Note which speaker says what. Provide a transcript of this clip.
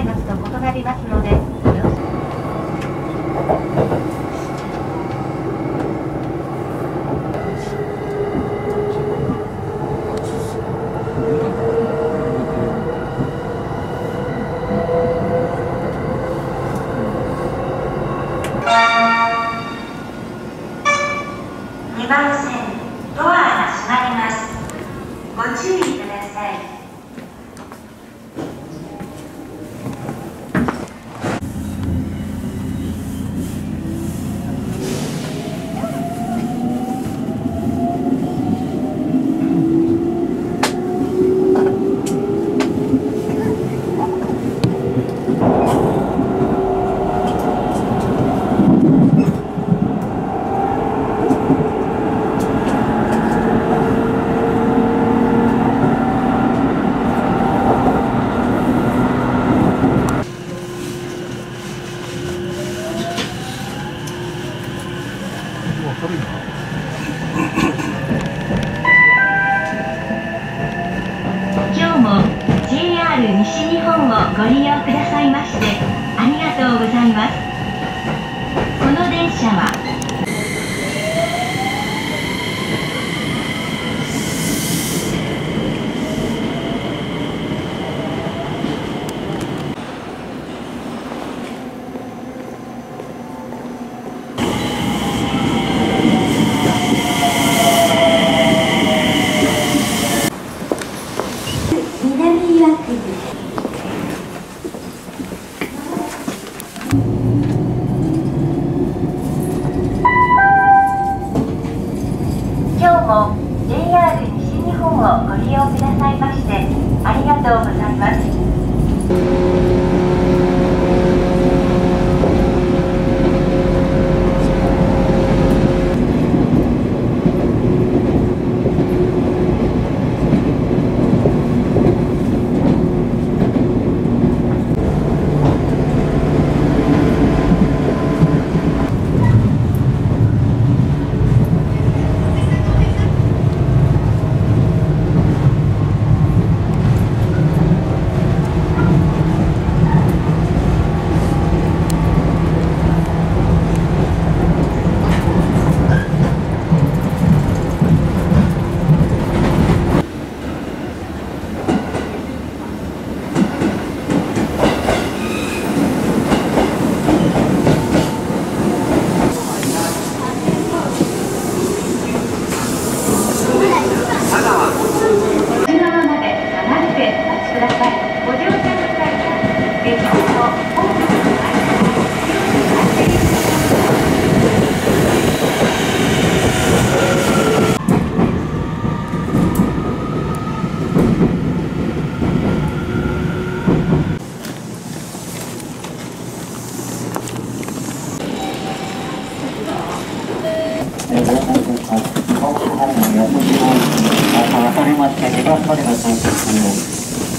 Speaker 1: 開発と異なりますので、2番線。今日も JR 西日本をご利用くださいましてありがとうございますこの電車は南岩国今日も JR 西日本をご利用くださいましてありがとうございます内側まで7分お待ちくださいご乗車の際は月光のホームの前に
Speaker 2: 渡りまして、2番乗りの到着を